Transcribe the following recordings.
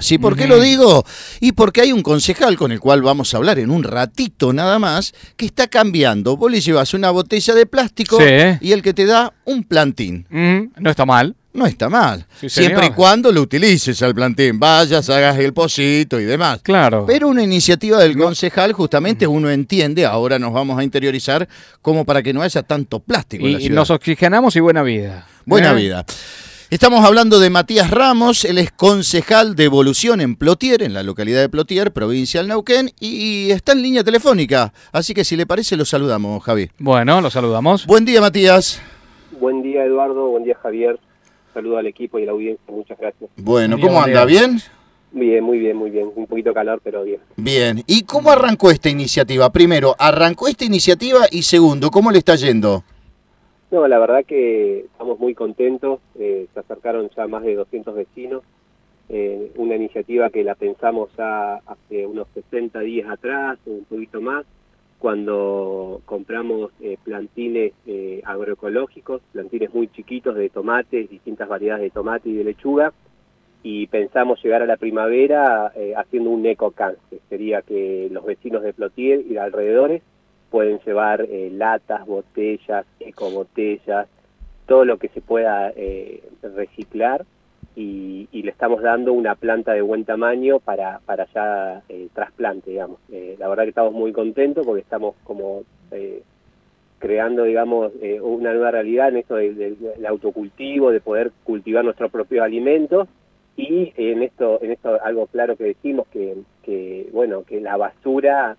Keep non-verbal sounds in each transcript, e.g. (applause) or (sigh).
¿Sí? ¿Por qué lo digo? Y porque hay un concejal con el cual vamos a hablar en un ratito nada más, que está cambiando. Vos le llevas una botella de plástico Sí. y el que te da un plantín. Mm, no está mal. No está mal. Sí, Siempre y cuando lo utilices al plantín. Vayas, hagas el pocito y demás. Claro. Pero una iniciativa del concejal, justamente uno entiende, ahora nos vamos a interiorizar, como para que no haya tanto plástico en la y, y ciudad. nos oxigenamos y buena vida. Buena ¿Eh? vida. Estamos hablando de Matías Ramos, él es concejal de evolución en Plotier, en la localidad de Plotier, provincia del Neuquén, y está en línea telefónica. Así que si le parece, lo saludamos, Javi. Bueno, lo saludamos. Buen día, Matías. Buen día Eduardo, buen día Javier. Saludo al equipo y a la audiencia, muchas gracias. Bueno, ¿cómo anda? ¿Bien? Bien, muy bien, muy bien. Un poquito calor, pero bien. Bien. ¿Y cómo arrancó esta iniciativa? Primero, ¿arrancó esta iniciativa? Y segundo, ¿cómo le está yendo? No, la verdad que estamos muy contentos. eh, se acercaron ya más de 200 vecinos. eh, una iniciativa que la pensamos ya hace unos 60 días atrás, un poquito más, cuando compramos eh, plantines agroecológicos, plantines muy chiquitos de tomates, distintas variedades de tomate y de lechuga, y pensamos llegar a la primavera haciendo un ecocance. Sería que los vecinos de Plotier y de alrededores pueden llevar eh, latas, botellas, ecobotellas, todo lo que se pueda eh, reciclar y, le estamos dando una planta de buen tamaño para, para ya eh, trasplante, digamos. La verdad que estamos muy contentos porque estamos como creando, digamos, una nueva realidad en esto del, autocultivo, de poder cultivar nuestros propios alimentos y en esto, en esto algo claro que decimos que, que bueno, que la basura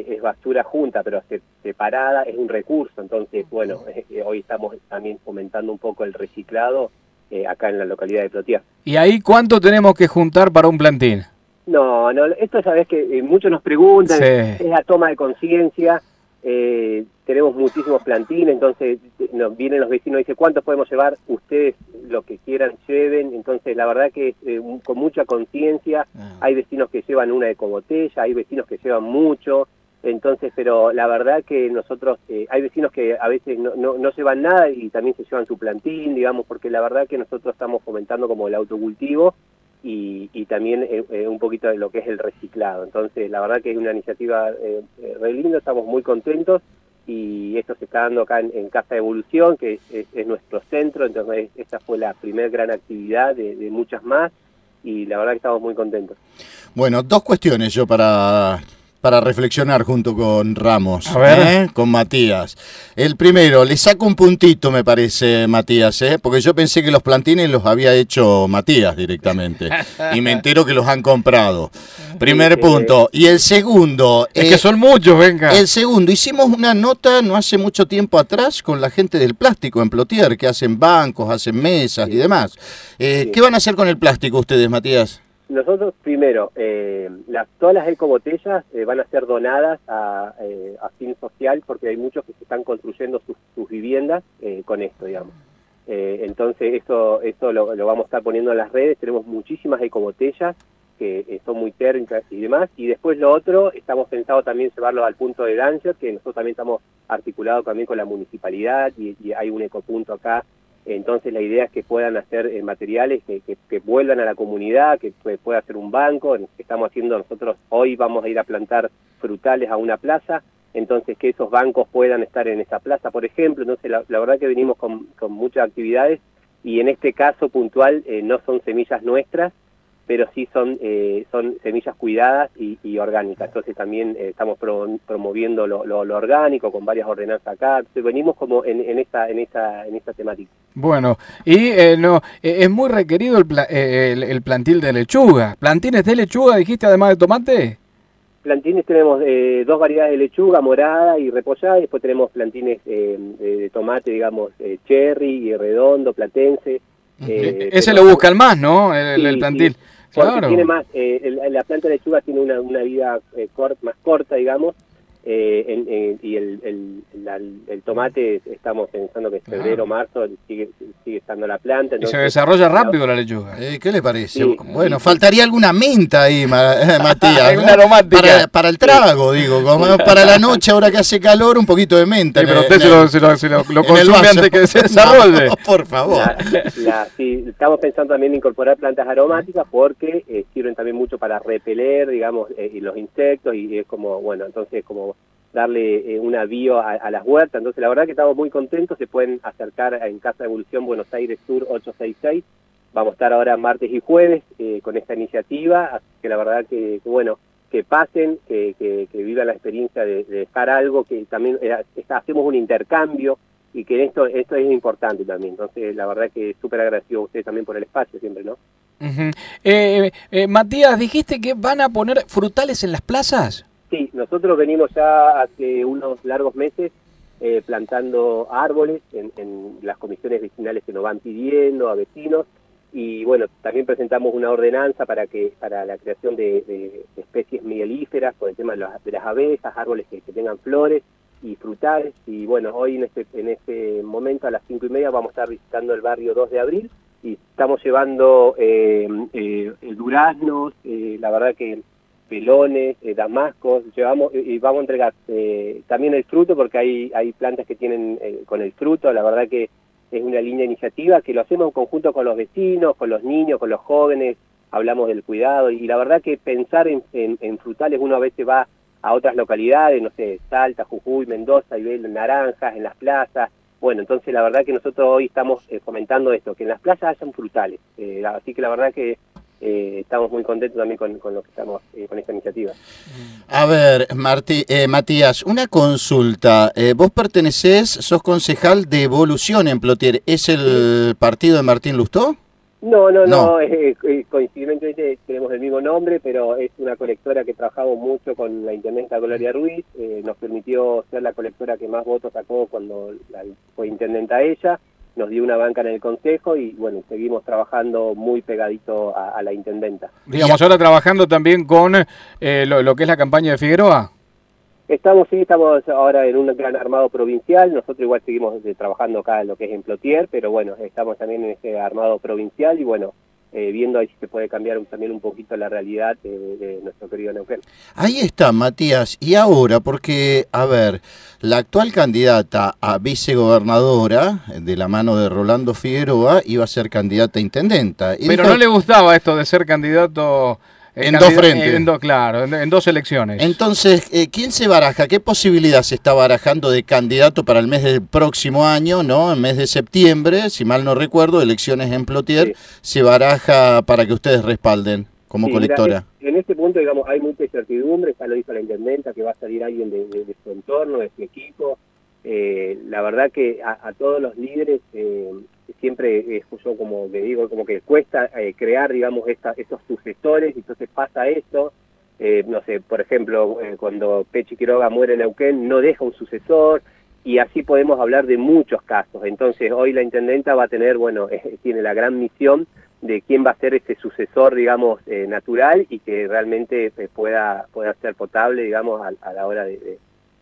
es es basura junta, pero se- separada es un recurso. Entonces, bueno, eh, eh, hoy estamos también fomentando un poco el reciclado eh, acá en la localidad de Plotier. ¿Y ahí cuánto tenemos que juntar para un plantín? No, no, esto sabes que eh, muchos nos preguntan, Sí. es la toma de conciencia, eh, tenemos muchísimos plantines, entonces nos vienen los vecinos y dicen, ¿cuántos podemos llevar? Ustedes lo que quieran lleven, entonces la verdad que eh, un- con mucha conciencia, hay vecinos que llevan una ecobotella, hay vecinos que llevan mucho, entonces, pero la verdad que nosotros, eh, hay vecinos que a veces no, no, no llevan nada y también se llevan su plantín, digamos, porque la verdad que nosotros estamos fomentando como el autocultivo y, y también eh, eh, un poquito de lo que es el reciclado. Entonces, la verdad que es una iniciativa re linda, estamos muy contentos y esto se está dando acá en, Casa Evolución, que es nuestro centro, entonces esta fue la primera gran actividad de, de muchas más y la verdad que estamos muy contentos. Bueno, dos cuestiones yo para, para reflexionar junto con Ramos, A ver. ¿eh? con Matías. El primero, le saco un puntito, me parece, Matías, ¿eh? porque yo pensé que los plantines los había hecho Matías directamente (laughs) y me entero que los han comprado. Primer punto. Y el segundo, Es eh, que son muchos, venga. el segundo, hicimos una nota no hace mucho tiempo atrás con la gente del plástico en Plotier, que hacen bancos, hacen mesas y demás. Sí. ¿Qué van a hacer con el plástico ustedes, Matías? Nosotros, primero, eh, las, todas las ecobotellas eh, van a ser donadas a, eh, a fin social porque hay muchos que se están construyendo sus, sus viviendas eh, con esto, digamos. Eh, entonces, esto, esto lo, vamos a estar poniendo en las redes. Tenemos muchísimas ecobotellas que eh, son muy térmicas y demás. Y después lo otro, estamos pensado también llevarlo al punto de Danger, que nosotros también estamos articulados también con la municipalidad y, y hay un ecopunto acá entonces la idea es que puedan hacer eh, materiales que, vuelvan a la comunidad, que pue- pueda hacer un banco. Estamos haciendo nosotros, hoy vamos a ir a plantar frutales a una plaza, entonces que esos bancos puedan estar en esa plaza, por ejemplo. Entonces la, la verdad que venimos con, con muchas actividades y en este caso puntual eh, no son semillas nuestras, pero sí son, eh, son semillas cuidadas y, y orgánicas. Entonces también eh, estamos pro- promoviendo lo, lo- lo orgánico con varias ordenanzas acá. Entonces, venimos como en, en esa, en, esa, en esa temática. Bueno, y eh, no, eh, es muy requerido el, pla- eh, el, el plantil de lechuga. ¿Plantines de lechuga dijiste además de tomate? Plantines tenemos eh, dos variedades de lechuga, morada y repollada, y después tenemos plantines eh, de, tomate, digamos, cherry y redondo, platense. Ese pero- lo buscan más, ¿no? El, Sí, el plantil. sí, porque Claro. tiene más, eh, la planta de lechuga tiene una, una vida eh, cort- más corta, digamos, eh, y el, el, tomate estamos pensando que en febrero, marzo sigue, sigue estando la planta. y se desarrolla rápido la lechuga. Eh, ¿Qué le parece? bueno, faltaría alguna menta ahí, eh, (laughs) Matías. una aromática. Para, el trago, digo, como (laughs) para la noche, ahora que hace calor, un poquito de menta. pero usted se, lo, se, lo, consume antes que se (laughs) desarrolle. por favor. sí, estamos pensando también en incorporar plantas aromáticas porque sirven también mucho para repeler, digamos, los insectos y es como, bueno, entonces como darle eh, un avío a, las huertas. Entonces, la verdad que estamos muy contentos. Se pueden acercar en Casa Evolución Buenos Aires Sur 866. Vamos a estar ahora martes y jueves eh, con esta iniciativa. Así que la verdad que, bueno, que pasen, que, que, vivan la experiencia de, dejar algo, que también eh, hacemos un intercambio y que esto, esto es importante también. Entonces, la verdad que súper agradecido a ustedes también por el espacio siempre, ¿no? Matías, dijiste que van a poner frutales en las plazas. Nosotros venimos ya hace unos largos meses eh, plantando árboles en, las comisiones vecinales que nos van pidiendo a vecinos y bueno, también presentamos una ordenanza para que para la creación de, especies mielíferas con el tema de las, de las abejas, árboles que, tengan flores y frutales y bueno, hoy en este, en este momento a las cinco y media vamos a estar visitando el barrio 2 de abril y estamos llevando eh, eh, duraznos, la verdad que pelones, eh, damascos, llevamos y vamos a entregar eh, también el fruto porque hay, hay plantas que tienen eh, con el fruto, la verdad que es una línea iniciativa que lo hacemos en conjunto con los vecinos, con los niños, con los jóvenes, hablamos del cuidado y la verdad que pensar en, en, frutales uno a veces va a otras localidades, no sé, Salta, Jujuy, Mendoza, y ve naranjas en las plazas, bueno, entonces la verdad que nosotros hoy estamos fomentando esto, que en las plazas hayan frutales, así que la verdad que eh, estamos muy contentos también con, lo que estamos eh, con esta iniciativa. A ver, Martí, eh, Matías, una consulta. vos pertenecés, sos concejal de Evolución en Plotier. ¿Es el partido de Martín Lustó? No, no, no, coincidentemente tenemos el mismo nombre, pero es una colectora que trabajamos mucho con la intendenta Gloria Ruiz, nos permitió ser la colectora que más votos sacó cuando fue intendenta ella, nos dio una banca en el Consejo y bueno, seguimos trabajando muy pegadito a, la Intendenta. Digamos, ahora trabajando también con eh, lo, que es la campaña de Figueroa. Estamos, sí, estamos ahora en un gran armado provincial, nosotros igual seguimos eh, trabajando acá en lo que es en Plotier, pero bueno, estamos también en este armado provincial y bueno, eh, viendo ahí si se puede cambiar también un poquito la realidad de, nuestro querido Neuquén. Ahí está, Matías. Y ahora, porque, a ver, la actual candidata a vicegobernadora, de la mano de Rolando Figueroa, iba a ser candidata a intendenta. Pero no le gustaba esto de ser candidato en dos frentes. En dos, claro, en, dos elecciones. Entonces, eh, ¿quién se baraja? ¿Qué posibilidad se está barajando de candidato para el mes del próximo año, no? El mes de septiembre, si mal no recuerdo, elecciones en Plotier, se baraja para que ustedes respalden como colectora. en este punto, digamos, hay mucha incertidumbre, ya lo dijo la intendenta, que va a salir alguien de, su entorno, de su equipo. Eh, la verdad que a, todos los líderes eh, siempre yo como que digo, como que cuesta eh, crear, digamos, esta, estos sucesores, entonces pasa esto, eh, no sé, por ejemplo, eh, cuando Pechi Quiroga muere en Neuquén, no deja un sucesor, y así podemos hablar de muchos casos. Entonces, hoy la intendenta va a tener, bueno, (laughs) tiene la gran misión de quién va a ser ese sucesor, digamos, natural y que realmente pueda, pueda ser potable, digamos, a, la hora de,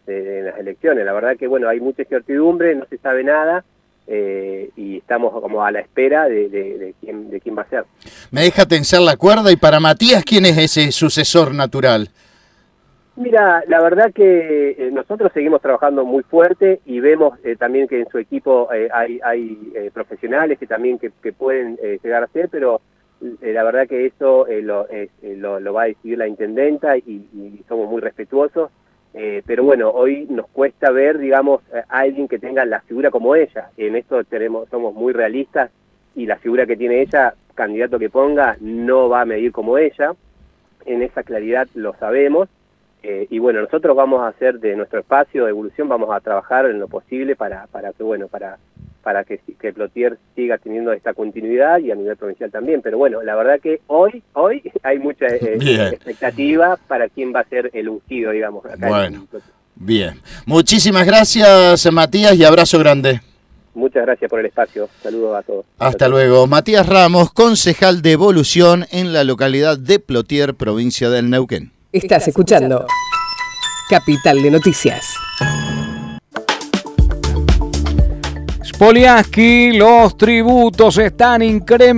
las elecciones. La verdad que, bueno, hay mucha incertidumbre, no se sabe nada, eh, y estamos como a la espera de, quién, de quién va a ser. Me deja tensar la cuerda y para Matías, ¿quién es ese sucesor natural? Mira, la verdad que eh, nosotros seguimos trabajando muy fuerte y vemos eh, también que en su equipo hay, hay profesionales que también que, pueden llegar a ser, pero la verdad que eso lo, lo, va a decidir la intendenta y somos muy respetuosos eh, pero bueno, hoy nos cuesta ver, digamos, a alguien que tenga la figura como ella. En esto tenemos, somos muy realistas y la figura que tiene ella, candidato que ponga, no va a medir como ella. En esa claridad lo sabemos. Eh, y bueno, nosotros vamos a hacer de nuestro espacio de evolución, vamos a trabajar en lo posible para, para que, bueno, para para que, que Plotier siga teniendo esta continuidad y a nivel provincial también. Pero bueno, la verdad que hoy hoy hay mucha eh, (laughs) expectativa para quién va a ser el ungido, digamos. Acá bueno, bien. Muchísimas gracias, Matías, y abrazo grande. Muchas gracias por el espacio. Saludos a todos. Hasta luego. Matías Ramos, concejal de Evolución en la localidad de Plotier, provincia del Neuquén. Estás escuchando Capital de Noticias. Spoliaski, los tributos están incrementando.